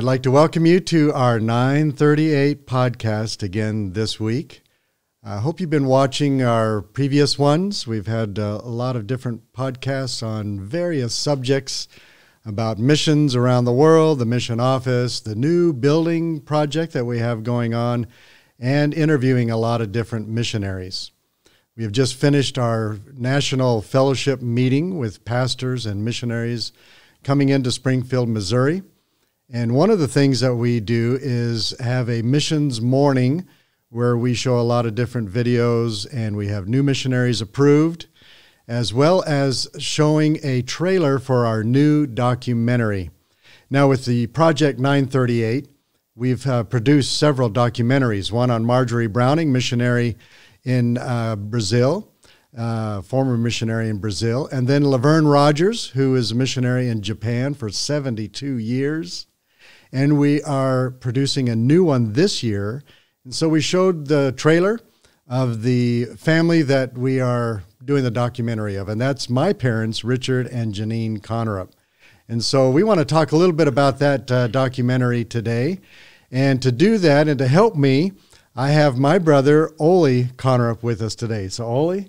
I'd like to welcome you to our 938 podcast again this week. I hope you've been watching our previous ones. We've had uh, a lot of different podcasts on various subjects about missions around the world, the mission office, the new building project that we have going on, and interviewing a lot of different missionaries. We have just finished our national fellowship meeting with pastors and missionaries coming into Springfield, Missouri. And one of the things that we do is have a missions morning where we show a lot of different videos and we have new missionaries approved, as well as showing a trailer for our new documentary. Now, with the Project 938, we've uh, produced several documentaries one on Marjorie Browning, missionary in uh, Brazil. Uh, former missionary in Brazil, and then Laverne Rogers, who is a missionary in Japan for 72 years. And we are producing a new one this year and so we showed the trailer of the family that we are doing the documentary of, and that's my parents, Richard and Janine Konnerup. And so we want to talk a little bit about that uh, documentary today. And to do that and to help me, I have my brother, Ole Konnerup, with us today. So, Ole,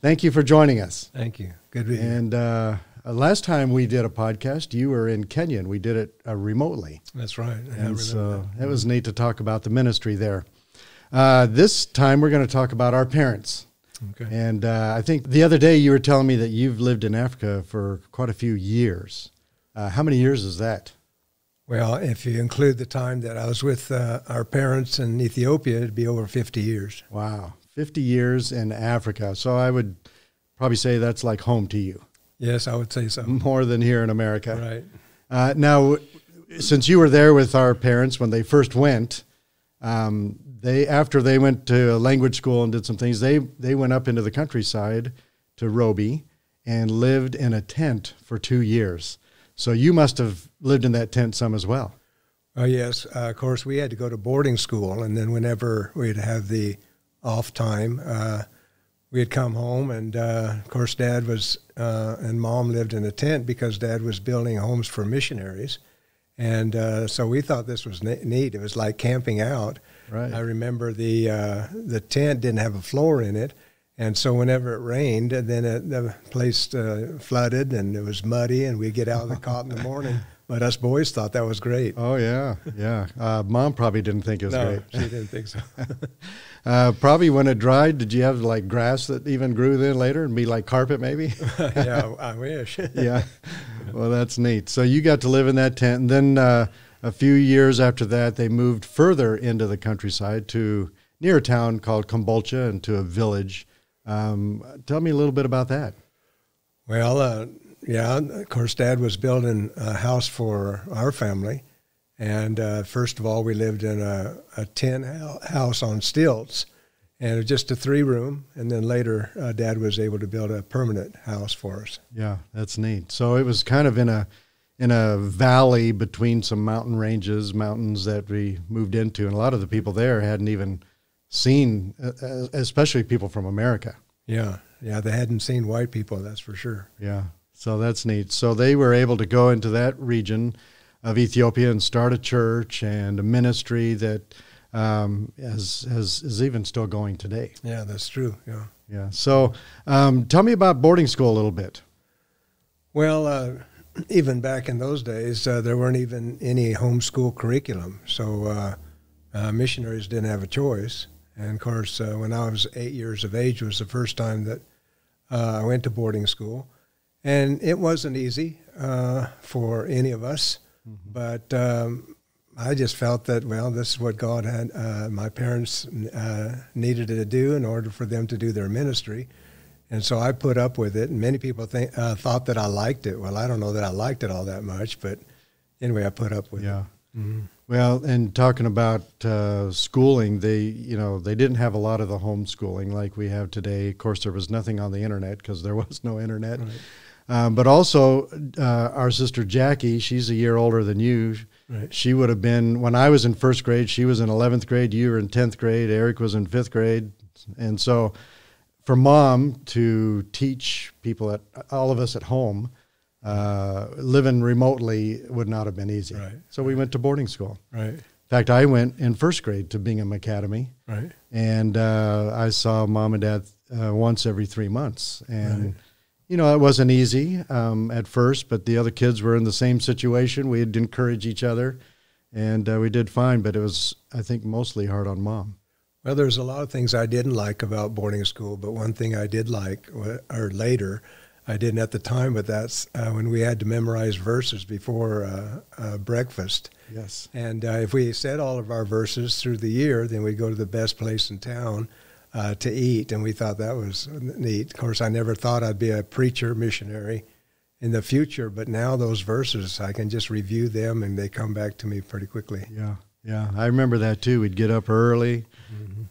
thank you for joining us. Thank you. Good to be here. And uh, last time we did a podcast, you were in Kenya, and we did it uh, remotely. That's right. I and so that. it was neat to talk about the ministry there. Uh, this time we're going to talk about our parents. Okay. And uh, I think the other day you were telling me that you've lived in Africa for quite a few years. Uh, how many years is that? Well, if you include the time that I was with uh, our parents in Ethiopia, it'd be over 50 years. Wow. 50 years in Africa. So I would probably say that's like home to you. Yes, I would say so. More than here in America. Right. Uh, now, since you were there with our parents when they first went, um, they after they went to language school and did some things, they they went up into the countryside to Roby and lived in a tent for two years. So you must have lived in that tent some as well. Oh yes, uh, of course we had to go to boarding school, and then whenever we'd have the off time, uh, we'd come home, and uh, of course Dad was uh, and Mom lived in a tent because Dad was building homes for missionaries, and uh, so we thought this was neat. It was like camping out. Right. I remember the uh, the tent didn't have a floor in it, and so whenever it rained, then it, the place uh, flooded and it was muddy, and we'd get out of the cot in the morning. But us boys thought that was great. Oh yeah, yeah. Uh, Mom probably didn't think it was no, great. she didn't think so. uh, probably when it dried, did you have like grass that even grew then later and be like carpet maybe? yeah, I wish. yeah. Well, that's neat. So you got to live in that tent, and then uh, a few years after that, they moved further into the countryside to near a town called Kombolcha and to a village. Um, tell me a little bit about that. Well, uh, yeah, of course, Dad was building a house for our family. And uh, first of all, we lived in a, a tin house on stilts, and it was just a three room. And then later, uh, Dad was able to build a permanent house for us. Yeah, that's neat. So it was kind of in a in a valley between some mountain ranges, mountains that we moved into, and a lot of the people there hadn't even seen, uh, uh, especially people from America. Yeah, yeah, they hadn't seen white people, that's for sure. Yeah, so that's neat. So they were able to go into that region of Ethiopia and start a church and a ministry that um, has, has is even still going today. Yeah, that's true. Yeah, yeah. So um, tell me about boarding school a little bit. Well. Uh, even back in those days, uh, there weren't even any homeschool curriculum. So uh, uh, missionaries didn't have a choice. And of course, uh, when I was eight years of age, was the first time that uh, I went to boarding school, and it wasn't easy uh, for any of us. Mm-hmm. But um, I just felt that well, this is what God had my parents needed to do in order for them to do their ministry and so I put up with it. And many people think, uh, thought that I liked it. Well, I don't know that I liked it all that much, but anyway, I put up with yeah. it. Mm-hmm. Well, and talking about uh, schooling, they you know they didn't have a lot of the homeschooling like we have today. Of course, there was nothing on the internet because there was no internet. Right. Um, but also, uh, our sister Jackie, she's a year older than you. Right. She would have been when I was in first grade. She was in eleventh grade. You were in tenth grade. Eric was in fifth grade, and so for mom to teach people at all of us at home uh, living remotely would not have been easy. Right. So we went to boarding school. Right. In fact, I went in first grade to Bingham Academy, Right. and uh, I saw mom and dad uh, once every three months. And, Right. You know, it wasn't easy um, at first, but the other kids were in the same situation. We'd encourage each other, and uh, we did fine, but it was, I think, mostly hard on mom. Well, there's a lot of things I didn't like about boarding school, but one thing I did like, or later, I didn't at the time, but that's uh, when we had to memorize verses before uh, uh, breakfast. Yes. And uh, if we said all of our verses through the year, then we'd go to the best place in town uh, to eat, and we thought that was neat. Of course, I never thought I'd be a preacher, missionary in the future, but now those verses, I can just review them, and they come back to me pretty quickly. Yeah. Yeah. I remember that too. We'd get up early,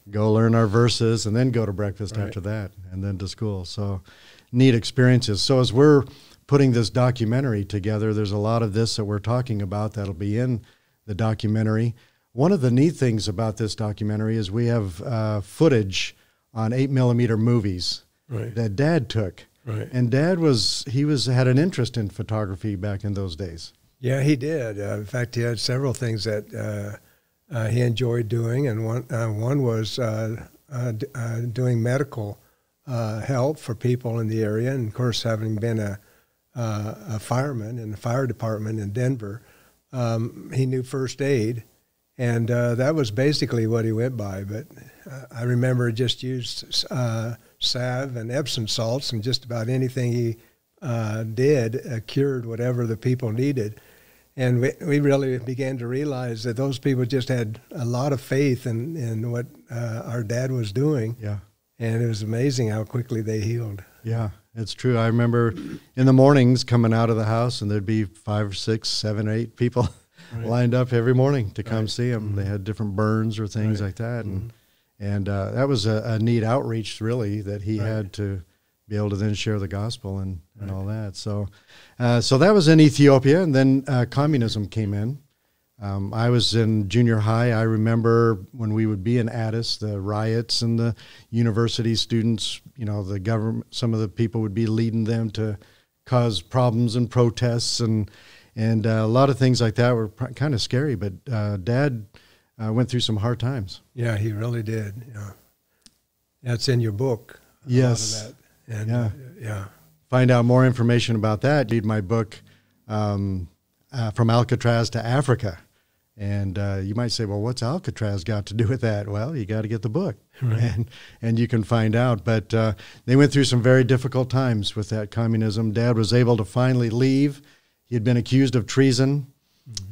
go learn our verses, and then go to breakfast Right. after that, and then to school. So neat experiences. So as we're putting this documentary together, there's a lot of this that we're talking about that'll be in the documentary. One of the neat things about this documentary is we have uh, footage on eight millimeter movies Right. that Dad took, Right. and Dad was he was had an interest in photography back in those days. Yeah, he did. Uh, in fact, he had several things that uh, uh, he enjoyed doing, and one uh, one was uh, uh, d- uh, doing medical uh, help for people in the area. And of course, having been a uh, a fireman in the fire department in Denver, um, he knew first aid, and uh, that was basically what he went by. But uh, I remember just used uh, salve and Epsom salts, and just about anything he uh, did uh, cured whatever the people needed. And we, we really began to realize that those people just had a lot of faith in, in what uh, our dad was doing. Yeah. And it was amazing how quickly they healed. Yeah, it's true. I remember in the mornings coming out of the house, and there'd be five, six, seven, eight people lined up every morning to come Right. see him. They had different burns or things Right. like that, and and uh, that was a, a neat outreach, really, that he Right. had to be able to then share the gospel and, and all that. So, uh, so that was in Ethiopia, and then uh, communism came in. Um, I was in junior high. I remember when we would be in Addis, the riots and the university students, you know, the government, some of the people would be leading them to cause problems and protests and, and uh, a lot of things like that were pr- kind of scary. But uh, dad uh, went through some hard times. Yeah, he really did. Yeah. That's in your book. a lot of Yes. that. And Yeah. uh, yeah. Find out more information about that. Read my book, um, uh, From Alcatraz to Africa. And uh, you might say, well, what's Alcatraz got to do with that? Well, you got to get the book, and and you can find out. But uh, they went through some very difficult times with that communism. Dad was able to finally leave. He had been accused of treason,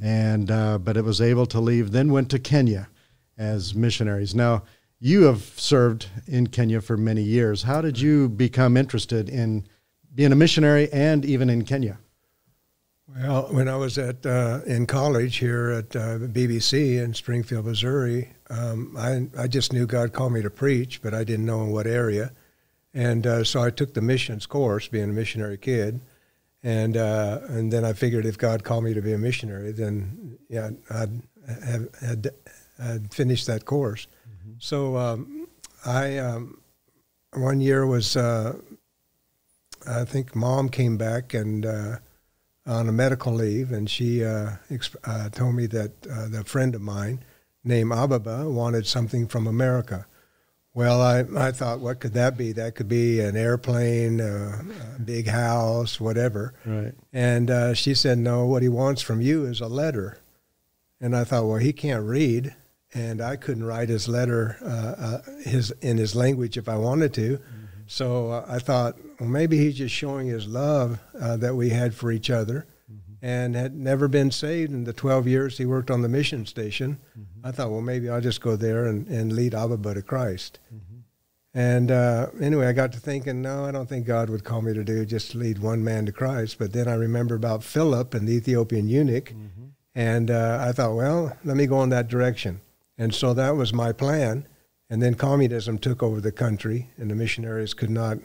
and uh, but it was able to leave. Then went to Kenya as missionaries. Now you have served in Kenya for many years. How did you become interested in being a missionary and even in Kenya? Well, when I was at uh, in college here at uh, BBC in Springfield, Missouri, um, I I just knew God called me to preach, but I didn't know in what area, and uh, so I took the missions course, being a missionary kid, and uh, and then I figured if God called me to be a missionary, then yeah, I'd have had I'd finished that course. So um, I um, one year was uh, I think mom came back and. Uh, on a medical leave, and she uh, exp- uh, told me that uh, the friend of mine named Ababa wanted something from America. Well, I, I thought, what could that be? That could be an airplane, uh, a big house, whatever. Right. And uh, she said, no, what he wants from you is a letter. And I thought, well, he can't read, and I couldn't write his letter uh, uh, his in his language if I wanted to. So uh, I thought, well, maybe he's just showing his love uh, that we had for each other, and had never been saved in the 12 years he worked on the mission station. I thought, well, maybe I'll just go there and, and lead Ababa to Christ. And uh, anyway, I got to thinking, no, I don't think God would call me to do just lead one man to Christ. But then I remember about Philip and the Ethiopian eunuch, and uh, I thought, well, let me go in that direction. And so that was my plan. And then communism took over the country, and the missionaries could not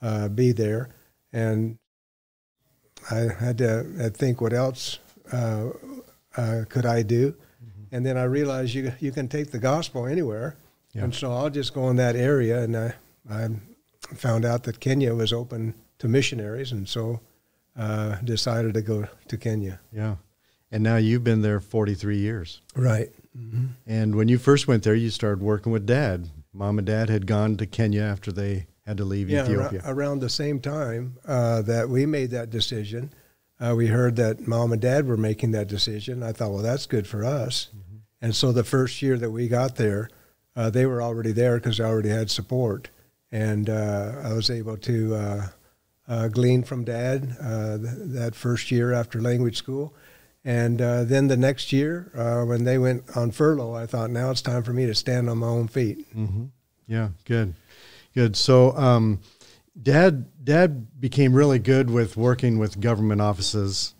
uh, be there. And I had to think, what else uh, uh, could I do? And then I realized you you can take the gospel anywhere, Yeah. and so I'll just go in that area. And I I found out that Kenya was open to missionaries, and so uh, decided to go to Kenya. Yeah. And now you've been there 43 years. Right. Mm-hmm. And when you first went there, you started working with dad. Mom and dad had gone to Kenya after they had to leave yeah, Ethiopia. Ar- around the same time uh, that we made that decision, uh, we heard that mom and dad were making that decision. I thought, well, that's good for us. Mm-hmm. And so the first year that we got there, uh, they were already there because I already had support. And uh, I was able to uh, uh, glean from dad th- that first year after language school. And uh, then the next year, uh, when they went on furlough, I thought now it's time for me to stand on my own feet. Mm-hmm. Yeah, good, good. So, um, dad, dad became really good with working with government offices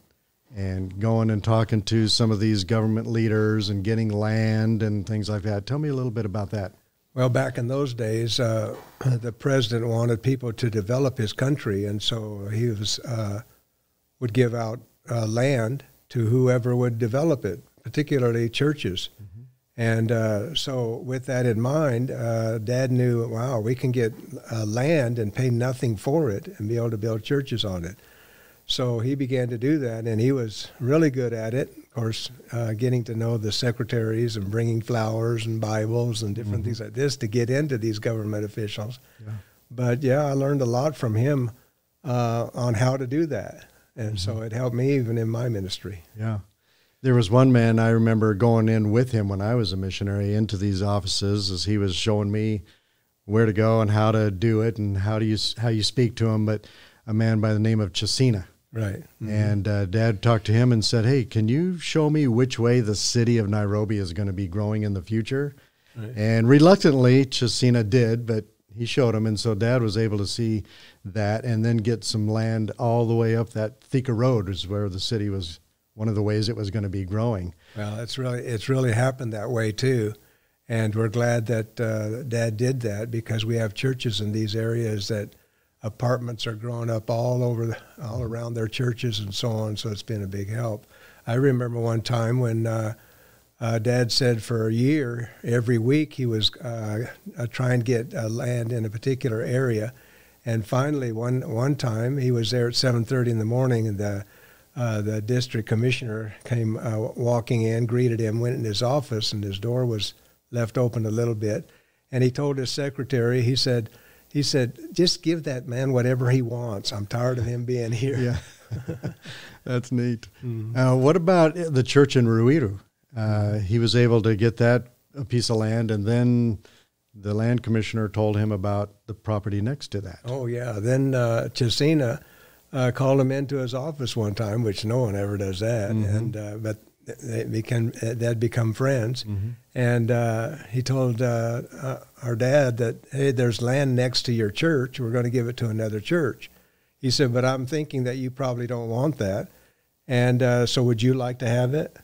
and going and talking to some of these government leaders and getting land and things like that. Tell me a little bit about that. Well, back in those days, uh, the president wanted people to develop his country, and so he was uh, would give out uh, land to whoever would develop it, particularly churches. Mm-hmm. And uh, so, with that in mind, uh, Dad knew, wow, we can get uh, land and pay nothing for it and be able to build churches on it. So he began to do that, and he was really good at it. Of course, uh, getting to know the secretaries and bringing flowers and Bibles and different mm-hmm. things like this to get into these government officials. Yeah. But yeah, I learned a lot from him uh, on how to do that and mm-hmm. so it helped me even in my ministry. Yeah. There was one man I remember going in with him when I was a missionary into these offices as he was showing me where to go and how to do it and how do you how you speak to him. But a man by the name of Chasina, right? Mm-hmm. And uh, Dad talked to him and said, "Hey, can you show me which way the city of Nairobi is going to be growing in the future?" Right. And reluctantly, Chasina did, but he showed him, and so Dad was able to see that, and then get some land all the way up that Thika Road, is where the city was one of the ways it was going to be growing. Well, it's really it's really happened that way too, and we're glad that uh, Dad did that because we have churches in these areas that apartments are growing up all over the, all around their churches and so on. So it's been a big help. I remember one time when. Uh, uh, Dad said for a year, every week he was uh, uh, trying to get uh, land in a particular area, and finally one one time he was there at 7:30 in the morning, and the uh, the district commissioner came uh, walking in, greeted him, went in his office, and his door was left open a little bit, and he told his secretary, he said. He said, "Just give that man whatever he wants. I'm tired of him being here." Yeah, that's neat. Mm-hmm. what about the church in Ruiru? Uh, he was able to get that a piece of land, and then the land commissioner told him about the property next to that. Oh yeah. Then uh, Chasina uh, called him into his office one time, which no one ever does that, mm-hmm. and uh, but they became they'd become friends, mm-hmm. and uh, he told uh, uh, our dad that hey, there's land next to your church. We're going to give it to another church. He said, but I'm thinking that you probably don't want that, and so would you like to have it?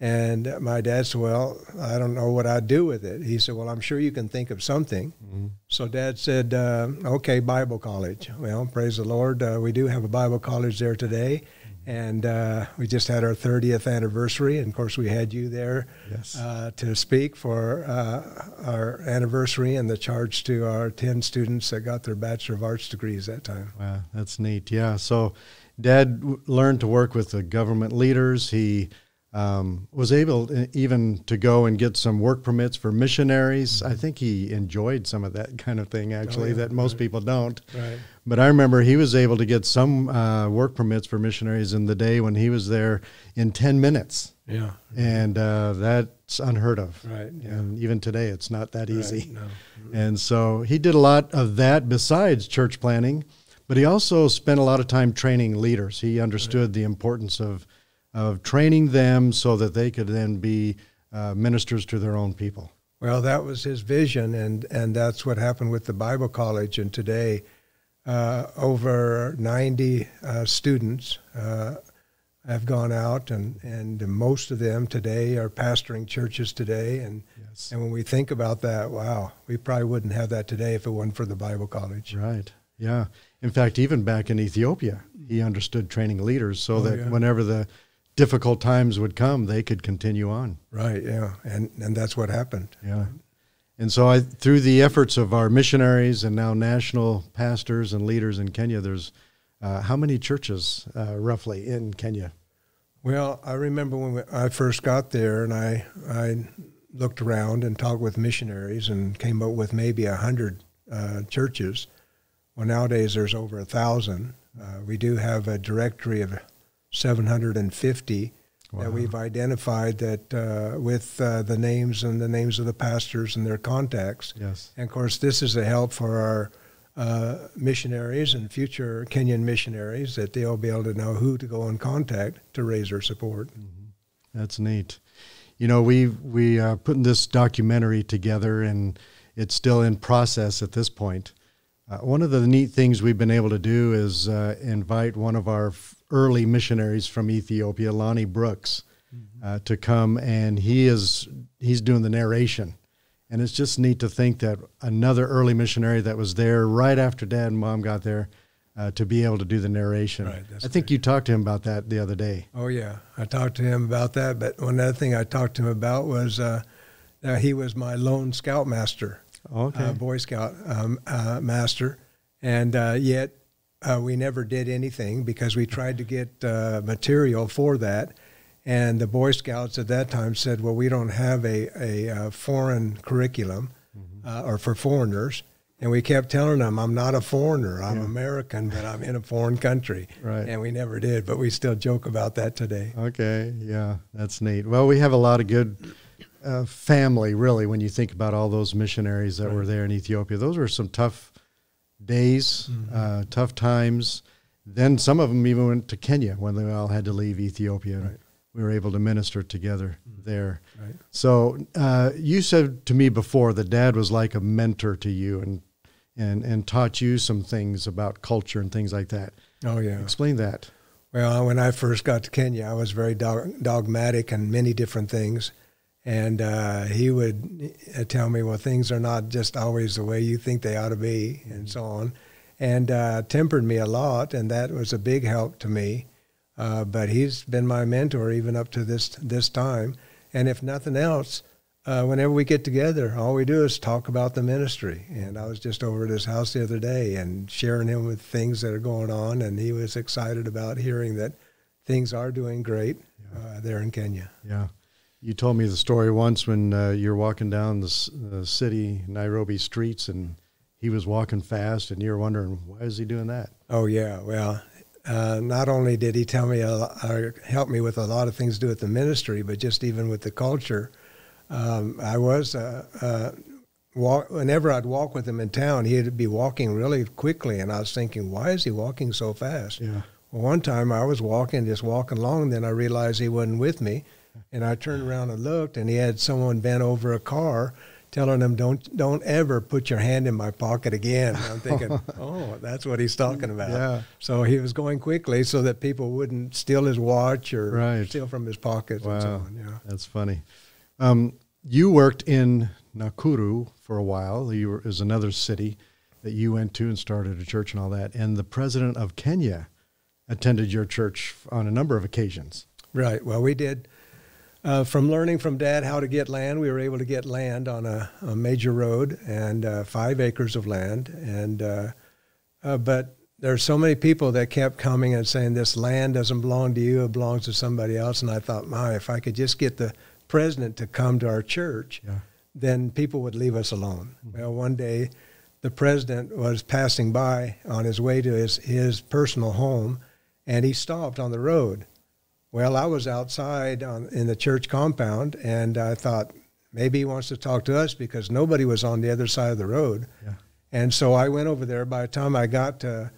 And my dad said, Well, I don't know what I'd do with it. He said, Well, I'm sure you can think of something. Mm-hmm. So dad said, uh, Okay, Bible college. Well, praise the Lord. Uh, we do have a Bible college there today. And uh, we just had our 30th anniversary. And of course, we had you there yes. Uh, to speak for uh, our anniversary and the charge to our 10 students that got their Bachelor of Arts degrees that time. Wow, that's neat. Yeah. So dad w- learned to work with the government leaders. He um, was able even to go and get some work permits for missionaries. Mm-hmm. I think he enjoyed some of that kind of thing, actually, oh, yeah, that most right. people don't. Right. But I remember he was able to get some uh, work permits for missionaries in the day when he was there in 10 minutes. Yeah. And uh, that's unheard of. Right. Yeah. And even today, it's not that easy. Right. No. And so he did a lot of that besides church planning, but he also spent a lot of time training leaders. He understood the importance of of training them so that they could then be uh, ministers to their own people. Well, that was his vision, and, and that's what happened with the Bible College. And today, uh, over 90 uh, students uh, have gone out, and, and most of them today are pastoring churches today. And, yes. and when we think about that, wow, we probably wouldn't have that today if it wasn't for the Bible College. Right, yeah. In fact, even back in Ethiopia, he understood training leaders so oh, that yeah. whenever the difficult times would come, they could continue on. Right. Yeah. And and that's what happened. Yeah. And so I, through the efforts of our missionaries and now national pastors and leaders in Kenya, there's Uh, how many churches uh, roughly in Kenya? Well, I remember when I first got there, and I I looked around and talked with missionaries, and came up with maybe a hundred uh, churches. Well, nowadays there's over a thousand. Uh, we do have a directory of 750 wow. that we've identified that uh, with uh, the names and the names of the pastors and their contacts. Yes. And of course, this is a help for our uh, missionaries and future Kenyan missionaries that they'll be able to know who to go and contact to raise their support. Mm-hmm. That's neat. You know, we we are putting this documentary together, and it's still in process at this point. Uh, one of the neat things we've been able to do is uh, invite one of our f- early missionaries from Ethiopia, Lonnie Brooks, mm-hmm. uh, to come, and he is he's doing the narration and it's just neat to think that another early missionary that was there right after dad and mom got there uh, to be able to do the narration. Right, I think great. you talked to him about that the other day. Oh, yeah. I talked to him about that. But one other thing I talked to him about was uh, he was my lone scoutmaster, okay. uh, Boy Scout um, uh, master. And uh, yet uh, we never did anything because we tried to get material for that and the Boy Scouts at that time said, well, we don't have a, a, a foreign curriculum mm-hmm. uh, or for foreigners. And we kept telling them, I'm not a foreigner. I'm yeah. American, but I'm in a foreign country. Right. And we never did, but we still joke about that today. Okay. Yeah, that's neat. Well, we have a lot of good uh, family, really, when you think about all those missionaries that right. were there in Ethiopia. Those were some tough days, mm-hmm. uh, tough times. Then some of them even went to Kenya when they all had to leave Ethiopia. Right we were able to minister together mm. there. Right. So uh, you said to me before that Dad was like a mentor to you and and and taught you some things about culture and things like that. Oh yeah. Explain that. Well, when I first got to Kenya, I was very dog- dogmatic in many different things. And uh, he would uh, tell me, well, things are not just always the way you think they ought to be, and so on. And uh, tempered me a lot, and that was a big help to me. Uh, but he's been my mentor even up to this this time. And if nothing else, uh, whenever we get together, all we do is talk about the ministry. And I was just over at his house the other day and sharing him with things that are going on, and he was excited about hearing that things are doing great uh, there in Kenya. Yeah. You told me the story once when uh, you're walking down the, the city, Nairobi streets, and he was walking fast, and you're wondering, why is he doing that? Oh, yeah. Well, uh, not only did he tell me or help me with a lot of things to do with the ministry, but just even with the culture. Um, I was uh, uh, walk, whenever I'd walk with him in town, he'd be walking really quickly, and I was thinking, why is he walking so fast? Yeah. Well, one time I was walking, just walking along, and then I realized he wasn't with me, and I turned around and looked, and he had someone bent over a car telling him, "Don't don't ever put your hand in my pocket again." And I'm thinking, "Oh, that's what he's talking about." Yeah. So he was going quickly so that people wouldn't steal his watch or right. steal from his pockets wow. and so on. Yeah, that's funny. Um, you worked in Nakuru for a while. You were, is another city that you went to and started a church and all that. And the president of Kenya attended your church on a number of occasions. Right. Well, we did uh, from learning from dad how to get land, we were able to get land on a, a major road and uh, five acres of land. And uh, uh but there's so many people that kept coming and saying this land doesn't belong to you; it belongs to somebody else. And I thought, my, if I could just get the president to come to our church, yeah. then people would leave us alone. Mm-hmm. Well, one day, the president was passing by on his way to his his personal home, and he stopped on the road well, I was outside on, in the church compound, and I thought maybe he wants to talk to us because nobody was on the other side of the road. Yeah. And so I went over there. By the time I got to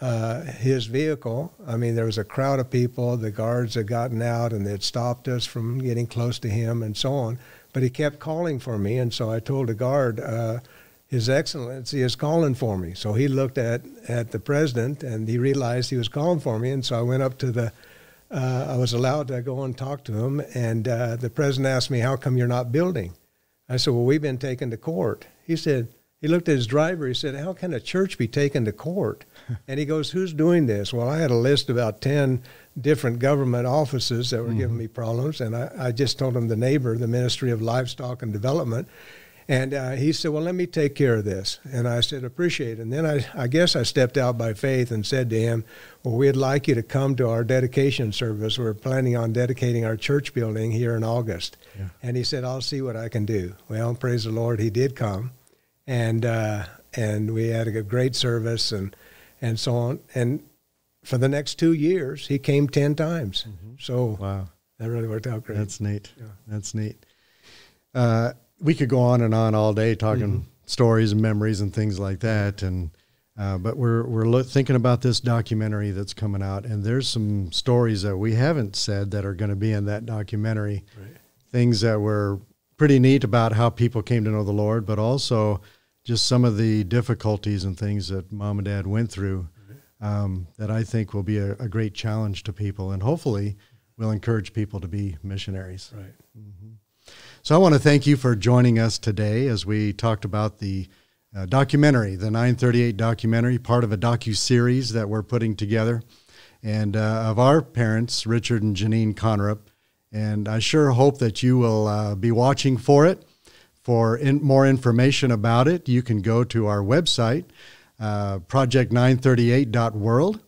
uh, his vehicle, I mean, there was a crowd of people. The guards had gotten out and they'd stopped us from getting close to him and so on. But he kept calling for me, and so I told the guard, uh, His Excellency is calling for me. So he looked at, at the president and he realized he was calling for me, and so I went up to the uh, I was allowed to go and talk to him, and uh, the president asked me, "How come you're not building?" I said, "Well, we've been taken to court." He said, he looked at his driver. He said, "How can a church be taken to court?" and he goes, "Who's doing this?" Well, I had a list of about ten different government offices that were mm-hmm. giving me problems, and I, I just told him the neighbor, the Ministry of Livestock and Development. And uh, he said, Well, let me take care of this. And I said, Appreciate it. And then I, I guess I stepped out by faith and said to him, Well, we'd like you to come to our dedication service. We're planning on dedicating our church building here in August. Yeah. And he said, I'll see what I can do. Well, praise the Lord, he did come. And, uh, and we had a great service and, and so on. And for the next two years, he came 10 times. Mm-hmm. So wow. that really worked out great. That's neat. Yeah. That's neat. Uh, we could go on and on all day talking mm-hmm. stories and memories and things like that. And uh, but we're we're lo- thinking about this documentary that's coming out, and there's some stories that we haven't said that are going to be in that documentary. Right. Things that were pretty neat about how people came to know the Lord, but also just some of the difficulties and things that mom and dad went through. Um, that I think will be a, a, great challenge to people, and hopefully will encourage people to be missionaries. Right. Mm-hmm. So I want to thank you for joining us today as we talked about the uh, documentary, the 938 documentary, part of a docu series that we're putting together, and uh, of our parents, Richard and Janine Konnerup. And I sure hope that you will uh, be watching for it. For in, more information about it, you can go to our website, uh, project938.world.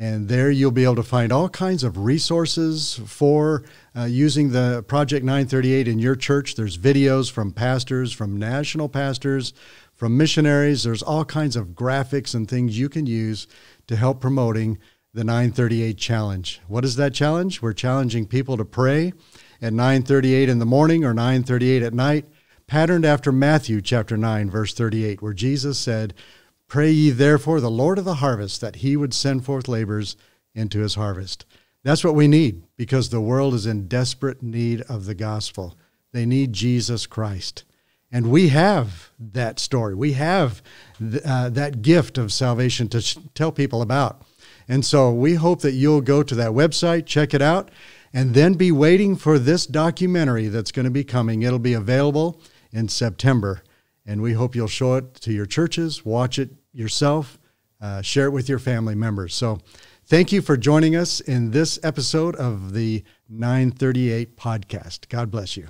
And there you'll be able to find all kinds of resources for uh, using the Project 938 in your church. There's videos from pastors, from national pastors, from missionaries. There's all kinds of graphics and things you can use to help promoting the 938 challenge. What is that challenge? We're challenging people to pray at 9:38 in the morning or 9:38 at night, patterned after Matthew chapter 9 verse 38 where Jesus said, Pray ye therefore the Lord of the harvest that he would send forth laborers into his harvest. That's what we need because the world is in desperate need of the gospel. They need Jesus Christ. And we have that story. We have th- uh, that gift of salvation to sh- tell people about. And so we hope that you'll go to that website, check it out, and then be waiting for this documentary that's going to be coming. It'll be available in September. And we hope you'll show it to your churches, watch it yourself, uh, share it with your family members. So, thank you for joining us in this episode of the 938 podcast. God bless you.